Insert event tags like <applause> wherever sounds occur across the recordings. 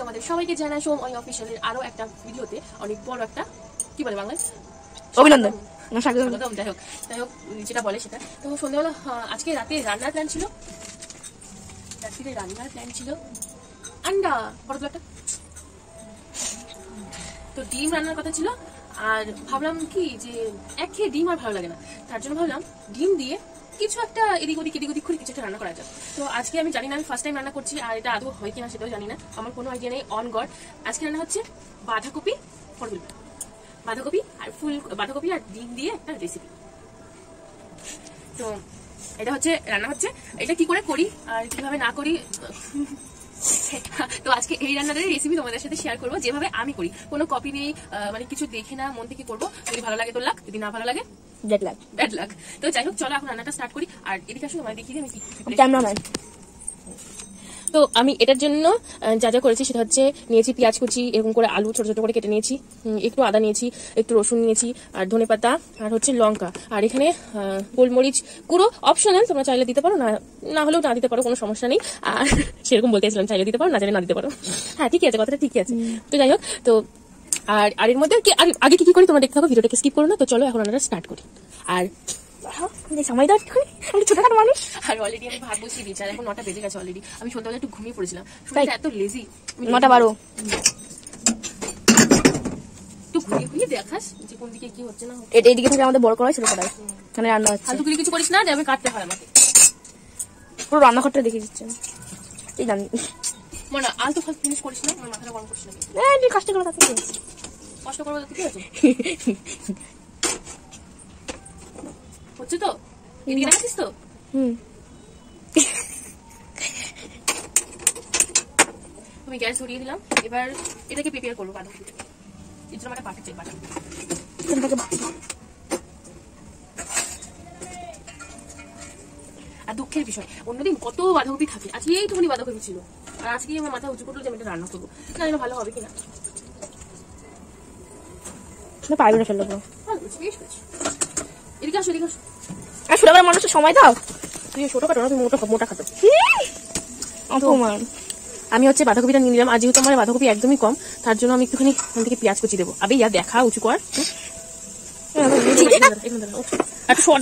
তোমাদের সবাইকে জানাই সোম ওই অফিসিয়ালের আরও একটা ভিডিওতে অনেক বড় একটা কি বলে বাংলায়? অভিনন্দন। স্বাগতম, যাই হোক। যাই হোক যেটা বলে সেটা। তো সন্ধ্যাবেলা আজকে রাতে রান্নার প্ল্যান ছিল। রাত্রিরে রান্নার প্ল্যান ছিল। আন্ডা বড় একটা তো ডিম রান্নার কথা ছিল। আর ভাবলাম কি যে এক খেয়ে ডিম আর ভালো লাগে না। তার জন্য ভাবলাম ডিম দিয়ে কিছু একটা এদিক ওদিক এদিক ওদিক করে কিছু একটা রান্না করা যায় তো আজকে আমি জানি না, আমি ফার্স্ট টাইম রান্না করছি, আর এটা আদৌ হয় কিনা সেটাও জানি না। আমার কোনো আইডিয়া নেই অন গড আজকে রান্না হচ্ছে বাঁধাকপি পটল বাঁধাকপি আর ফুল, বাঁধাকপি আর ডিম দিয়ে একটা রেসিপি তো এটা হচ্ছে, রান্না হচ্ছে। এটা কি করে করি আর কীভাবে না করি? তো আজকে এই রান্নাটার রেসিপি তোমাদের সাথে শেয়ার করব। যেভাবে আমি করি। কোনো কপি নেই মানে কিছু দেখে না, মন থেকে করব। যদি ভালো লাগে তো লাগ যদি না ভালো লাগে জেট লাগ ব্যাড লাগ তো যাই হোক চলো এখন রান্নাটা স্টার্ট করি। আর এদিকে দেখিয়ে দিই আমি ক্যামেরাম্যান তো আমি এটার জন্য যা যা করেছি সেটা হচ্ছে নিয়েছি পেঁয়াজ কুচি এরকম করে আলু ছোট ছোট করে কেটে নিয়েছি একটু আদা নিয়েছি একটু রসুন নিয়েছি আর ধনে পাতা আর হচ্ছে লঙ্কা। আর এখানে গোলমরিচ গুঁড়ো অপশনাল তোমরা চাইলে দিতে পারো না না হলেও না দিতে পারো কোনো সমস্যা নেই। আর সেরকম বলতে চাইছিলাম চাইলে দিতে পারো না চাইলে না দিতে পারো। হ্যাঁ ঠিকই আছে কথাটা ঠিকই আছে। তো যাই হোক তো আর আর এর মধ্যে কি আগে কি কি করি তোমরা দেখতে থাকো ভিডিওটাকে স্কিপ করো না তো চলো এখন আমরা স্টার্ট করি। আর সময় দাও একটু আমি ছোটখাটো মানুষ। আর অলরেডি আমি ভাত বসিয়ে দিয়েছি আর এখন নটা বেজে গেছে অলরেডি আমি সন্ধ্যাবেলা একটু ঘুমিয়ে পড়েছিলাম। এত লেজি নটা বারো। একটু ঘুরিয়ে ঘুরিয়ে দেখাস যে কোন দিকে কি হচ্ছে না এটা এইদিকে থেকে আমাদের বড় করা ছিল কড়াই এখানে রান্না হচ্ছে। ফালতু কিছু করিস না যাবে কাটতে হয় আমাকে। পুরো রান্নাঘরটা দেখে দিচ্ছে এই জানি মনে আলতু ফালতু জিনিস করিস না আমার মাথাটা গরম করিস না। এই তুই কষ্ট করে কাছে কষ্ট করব তো ঠিক আছে হচ্ছে তো? এদিকে রাখছিস তো? হুম। তুমি গ্যাস ধরিয়ে দিলাম এবার এটাকে প্রিপেয়ার করব বাঁধাকপি এর জন্য আমার একটা পাটি চাই আর দুঃখের বিষয় অন্যদিন কত বাঁধাকপি থাকে আজকে এইটুকুনি বাঁধাকপি ছিল আর আজকে আমার মাথা উঁচু করল যে আমি এটা রান্না করব জানি না ভালো হবে কিনা না পারবে না ফেলল পুরো ভালো করেছি, বেশ করেছি। এদিকে আসো এদিকে আসো আর ছোট মানুষের সময় দাও তুই ছোট খাটো না তুমি মোটা মোটা খাটো অপমান আমি হচ্ছে বাঁধাকপিটা নিয়ে নিলাম আর যেহেতু আমার বাঁধাকপি একদমই কম তার জন্য আমি একটুখানি ওখান থেকে পেঁয়াজ কুচি দেবো আবে ইয়া দেখা উঁচু কর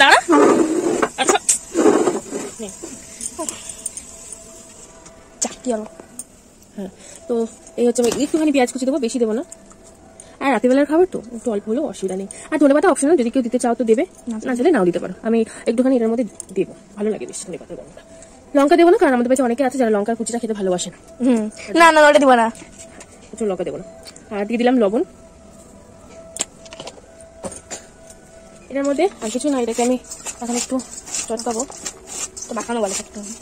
দাঁড়া আচ্ছা নে। চাকরি হলো হ্যাঁ তো এই হচ্ছে আমি একটুখানি পেঁয়াজ কুচি দেবো বেশি দেবো না। আর রাতেবেলার খাবার তো একটু অল্প হলেও অসুবিধা নেই। আর ধনে পাতা অপশনাল যদি কেউ দিতে চাও তো দেবে না চাইলে নাও দিতে পারো। আমি একটুখানি এটার মধ্যে দেবো ভালো লাগে বেশ ধনে পাতা লঙ্কা দেবো না কারণ আমাদের কাছে অনেকে আছে যারা লঙ্কার কুচিটা খেতে ভালোবাসে না। না না ওটা দিব না। একটু লঙ্কা দেবো না। আর দিয়ে দিলাম লবণ। এটার মধ্যে আর কিছু না এটাকে আমি এখন একটু চটকাবো। তো মাখানো বলে হবে।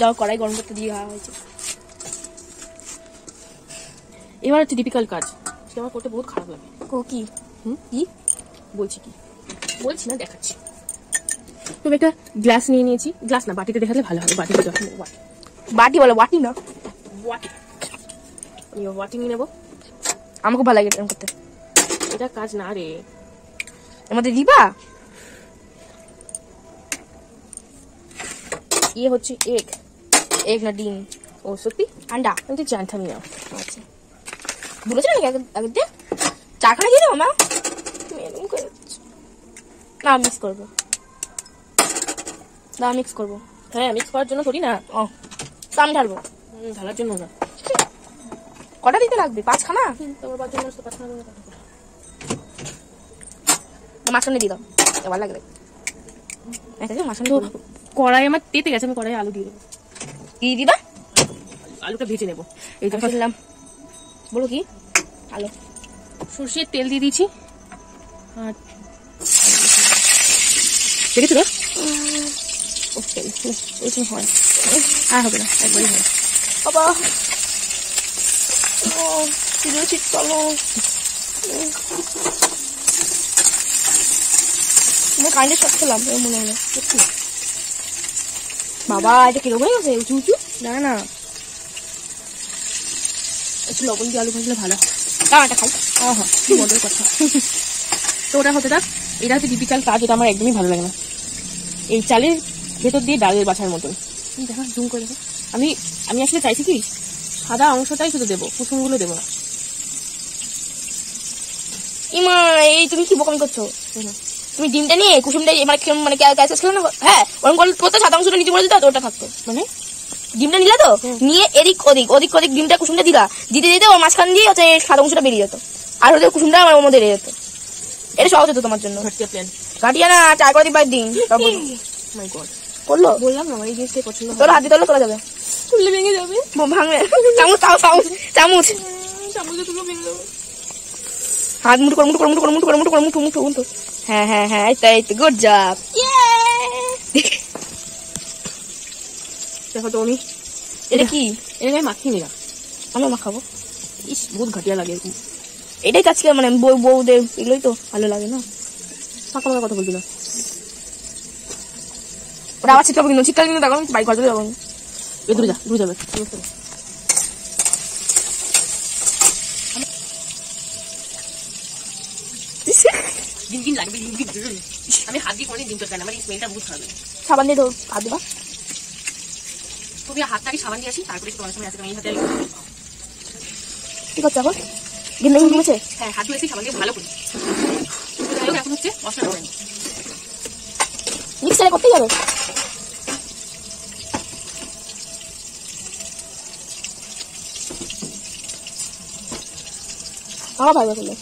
দাও কড়াই গরম করতে দিয়ে দেওয়া হয়েছে। এবার হচ্ছে ডিপিক্যাল কাজ। সেটা আমার করতে বহুত খারাপ লাগে। ও কি? হুম? কি? বলছি কি? বলছি না দেখাচ্ছি। তবে একটা গ্লাস নিয়ে নিয়েছি। গ্লাস না বাটিতে দেখালে ভালো হবে বাটিতে বাটি বাটি বলো বাটি না। ওয়াটি আমি ওয়াটি নিয়ে নেব। আমাকে ভালো লাগে এরকম করতে। এটা কাজ না রে। আমাদের দিবা? ইয়ে হচ্ছে এগ এক না ডিম। ও সত্যি? আন্ডা। আমি তো জানতামই না। আচ্ছা। বলেছিল নাকি আগে আগের দিয়ে চারখানা দিয়ে দেবো মা। না মিক্স করব। না মিক্স করব। হ্যাঁ মিক্স করার জন্য করি না। ও আমি ঢালবো। ঢালার জন্য না। কটা দিতে লাগবে? পাঁচখানা? তোমার বার জন্য তো কথা হবে। না। না মাঝখানে দিয়ে দাও। এবার লাগবে একটা তো। কড়াই আমার তেতে গেছে আমি কড়াই আলু দিয়ে দেবো। কি দিবা? আলুটা ভেজে নেব। এই যে দিলাম বলো কি? আলো। সর্ষের তেল দিয়ে দিয়েছি। আর দেখেছ তো? হয়। আর হবে না একবারই হয়। বাবা। চিট চলো আমি কাইন্ডের শট খেলাম মনে হলো। বাবা এটা কীরকম হয়ে গেছে উঁচু উঁচু না। না একটু লবণ দিয়ে আলু ভাজলে ভালো হয়। দাঁড়া এটা খাই। আহা কি মজার কথা। তো ওটা হতে থাক। এটা হচ্ছে ডিপিক্যাল কাজ এটা আমার একদমই ভালো লাগে না। এই চালের ভেতর দিয়ে ডালের বাছার মতন। দেখা জুম করে আমি আমি আসলে চাইছি কি সাদা অংশটাই শুধু দেবো কুসুমগুলো দেবো না। ইমা এই তুমি কি বোকামি করছ? তুমি ডিমটা নিয়ে কুসুমটা মানে মানে ক্যাসেস খেলে না? হ্যাঁ ওরকম করলে প্রত্যেক সাদা অংশটা নিচে পড়ে দিতে ওটা থাকতো। মানে ডিমটা নিলে তো নিয়ে এদিক ওদিক ওদিক ওদিক ডিমটা কুসুমটা দিলা দিতে দিতে ওর মাঝখান দিয়ে হচ্ছে সাদা অংশটা বেরিয়ে যেত। আর হচ্ছে কুসুমটা আমার মধ্যে বেরিয়ে যেত। এটা সহজ হতো তোমার জন্য। ঘাটিয়া প্ল্যান কাটিয়া না চার করে দিন বাইর দিন মাই গড করল? বললাম না এই জিনিসটাই পছন্দ তোর হাতে তোলা তোলা যাবে। তুললে ভেঙে যাবে। ভাঙবে চামচ চামচ চামচ। চামচে ভেঙে যাবে। হাত মুঠো করে মুঠো করে মুঠো করে মুঠো করে মুঠো করে মুঠো মুঠো মুঠো। হ্যাঁ হ্যাঁ হ্যাঁ এই তো এই তো গুড জব <laughs> দেখো তো আমি এটা কি? এটা মাখিয়ে নিলাম। আমি মাখাবো। ইস বহুত ঘাটিয়া লাগে এটাই তো আজকে মানে বউ বউদের এগুলোই তো ভালো লাগে না? ফাঁকা ফাঁকা কথা বলবি না। ওরা আবার চিৎকার কিন্তু চিৎকার কিন্তু দেখো আমি বাইক বাজাতে যাব। এ দূরে যা দূরে যাবে। ডিম ডিম লাগবে ডিম ডিম। আমি হাত দিয়ে কোনোদিন ডিম চটকাই না আমার এই স্মেলটা বহুত খারাপ সাবান দিয়ে ধর হাত দিবা। তুমি হাতটাকে সাবান দিয়ে আসি তারপরে তোমার সামনে আছে আমি হাতে কি করছ এখন? কি ঘুমেছে হ্যাঁ হাত ধুয়েছি সাবান দিয়ে ভালো করি। এখন হচ্ছে মশলা দেবেন মিক্সারে করতে যাবে ভাই বলে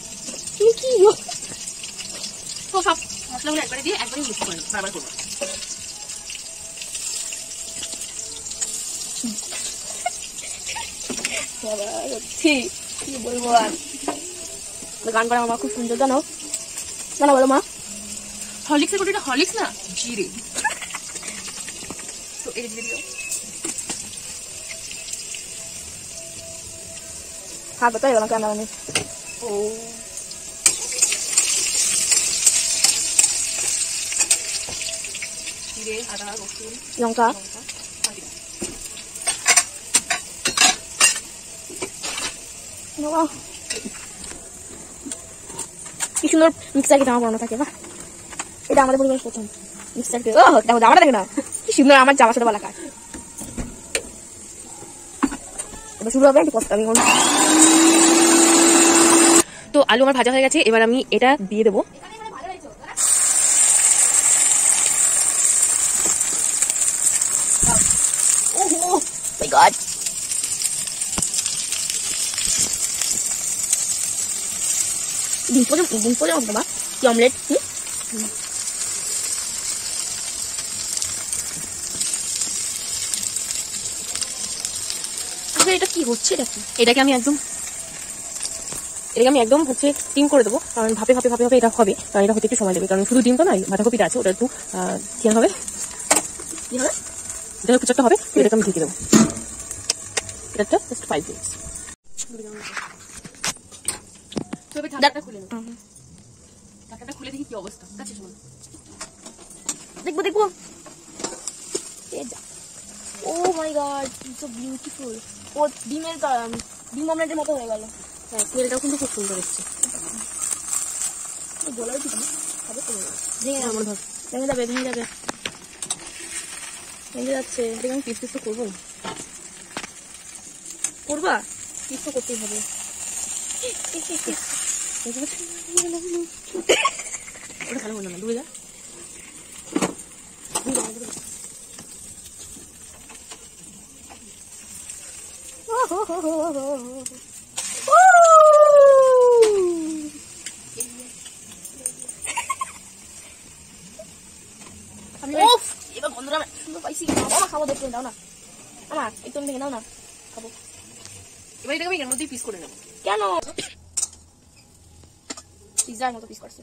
কি? তো সব মশলাগুলো একবারে দিয়ে একবারে মিক্স করে নেব বারবার করব। সত্যি কি বলব আর? গান করা আমার খুব সুন্দর জানো? জানো বলো মা? হরলিক্সের কোটিটা হরলিক্স না? জিরে। তো এই দিয়ে দিও। হাত কেন ও। লঙ্কা। কি সুন্দর মিক্সার কেটে আমার বানানো থাকে বাহ। এটা আমাদের পরিবারের প্রথম মিক্সার কেটে ও দেখো জামাটা দেখে না কি সুন্দর আমার জামা ছোট বেলা এবার শুরু হবে একটু কষ্ট আমি তো আলু আমার ভাজা হয়ে গেছে, এবার আমি এটা দিয়ে দেবো। ডিম পরে ডিম পরে বাবা কি অমলেট? কি আচ্ছা, এটা কি হচ্ছে? এটা কি? এটাকে আমি একদম এটাকে আমি একদম হচ্ছে স্টিম করে দেবো। কারণ ভাপে ভাপে ভাপে ভাপে এটা হবে। কারণ এটা হতে একটু সময় দেবে কারণ শুধু ডিম তো নয় বাঁধাকপিটা আছে ওটা একটু কি হবে? কি হবে? এটা কিছু একটা হবে এটাকে আমি ঢেকে দেবো। এটা জাস্ট ফাইভ মিনিটস ঢাকাটা খুলে নেব ঢাকাটা খুলে দেখি কি অবস্থা। কাছে শোনো। দেখব দেখব। Oh my god so beautiful ও ডিমের ডিম অমলেটের মতো হয়ে গেল। হ্যাঁ স্মেলটাও কিন্তু খুব সুন্দর এসছে বলার কি তুমি খাবে তো ভেঙে আমার যাবে ভেঙে যাবে ভেঙে যাবে। ভেঙে যাচ্ছে। এটাকে আমি পিস পিস তো করব। করবা? পিস তো করতেই হবে। ওটা ভালো হলো না দূরে যা এবার গন্ধটা সুন্দর পাইছি। বাবা খাব দেখতে দাও না। আমার একদম ভেঙে দাও না খাব। এবার এটাকে আমি এর মধ্যেই পিস করে নেব। কেন? মতো পিস করছে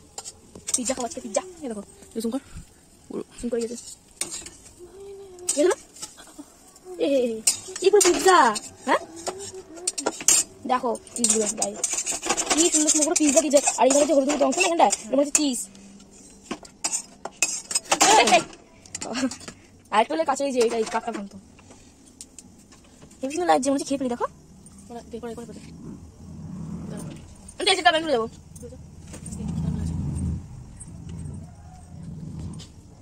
পিৎজা খাওয়াচ্ছে এই দেখো রসুন কর গেছে গেল এ হে হে। কি পুরো পিৎজা হ্যাঁ দেখো চিজগুলো কি সুন্দর সুন্দর করে পিৎজা দিচ্ছে আর এখানে যে হলুদ হলুদ অংশ না এখানটা এটা হচ্ছে চিজ আর একটা কাছে এই যে এটা কাকটা ভাঙতো সুন্দর লাগছে মনে হচ্ছে খেয়ে ফেলি দেখো করে করে করে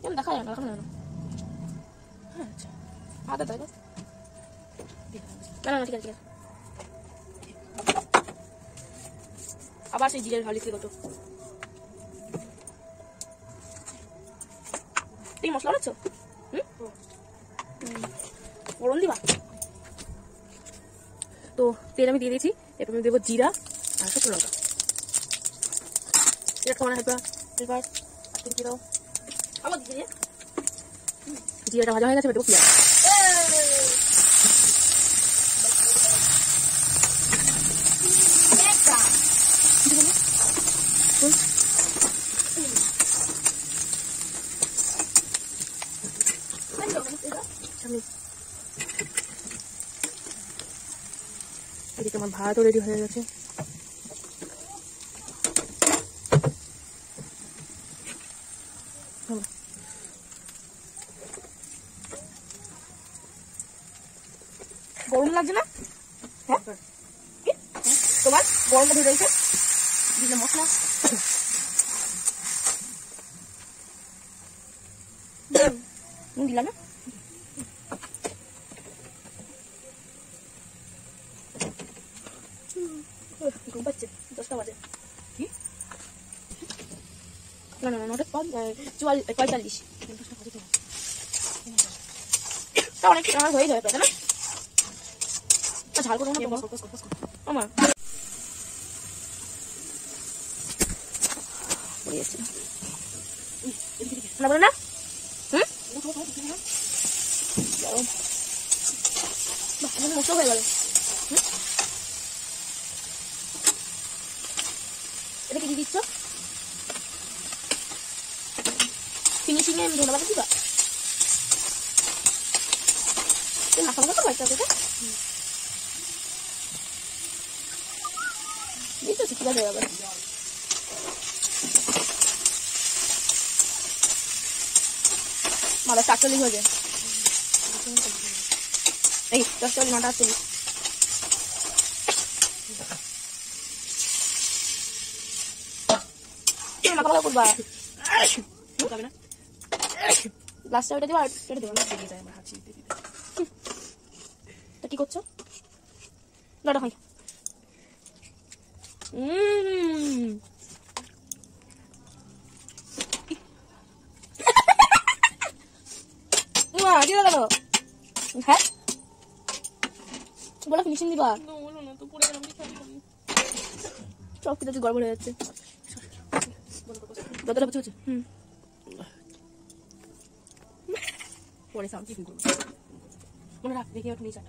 কেন দেখা যায় না কেন আচ্ছা। আদা দাও কেন না, ঠিক আছে ঠিক আছে। আবার সেই জিরের হলি কত তুমি মশলা বানাচ্ছ? ফোড়ন দিবা? তো তেল আমি দিয়ে দিয়েছি, এরপর আমি দেবো জিরা আর শুকনো লঙ্কা। এরকম হালকা এবার দাও। জিরাটা ভাজা হয়ে গেছে দেবো পেঁয়াজ। এদিকে আমার ভাতও রেডি হয়ে গেছে চলো। গরম লাগছে না হ্যাঁ কি? তোমার গরমটা ধরে রয়েছে দিলে মশলা? নুন দিলা না? ঘুম পাচ্ছে দশটা বাজে। না না না নটা চুয়াল পঁয়তাল্লিশ। তা অনেক আমার হয়ে যাবে না? তা ঝাল করব না আমার যাচ্ছে না বলে এটা কি দিচ্ছ? ফিনিশিং এ ধন্যবাদ দিবা। মাথা মাথা তো বাড়তে হবে দিচ্ছ আছে মাথা চারচল্লিশ হয়েছে এই দশ চল্লিশ নটা আটচল্লিশ তুমি মাথা মাথা করবা লাস্টে ওইটা দিবা এটা দেবো না বেরিয়ে যায় আমার হাত ছিঁড়তে দিতে তা কি করছ? হয়। উম মা দিয়ে গেল হ্যাঁ বলো না তো গড়বড় হয়ে যাচ্ছে। যতটা কিছু হচ্ছে হুম। পরে সাউন্ড কি করব। মনে রাখ দেখে ওঠো নিচে